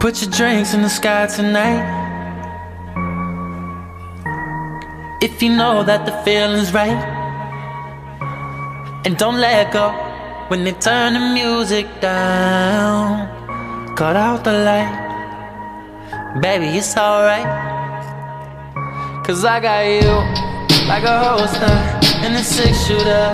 Put your drinks in the sky tonight. If you know that the feeling's right. And don't let go when they turn the music down. Cut out the light. Baby, it's alright. Cause I got you like a holster in a six shooter.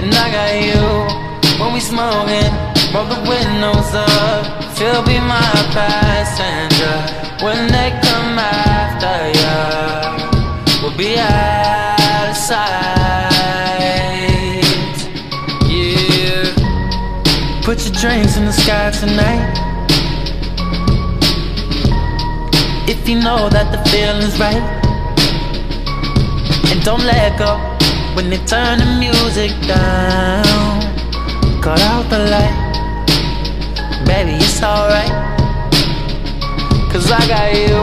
And I got you when we smoking, roll the windows up. Feel be my passenger when they come after you. We'll be out of sight. Yeah. Put your drinks in the sky tonight. If you know that the feeling's right. And don't let go when they turn the music down. Cut out the light. Baby, it's alright. Cause I got you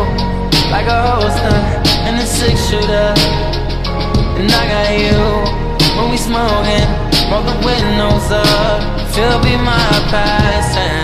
like a holster and a six shooter. And I got you when we smoking, roll the windows up. Feel be my passenger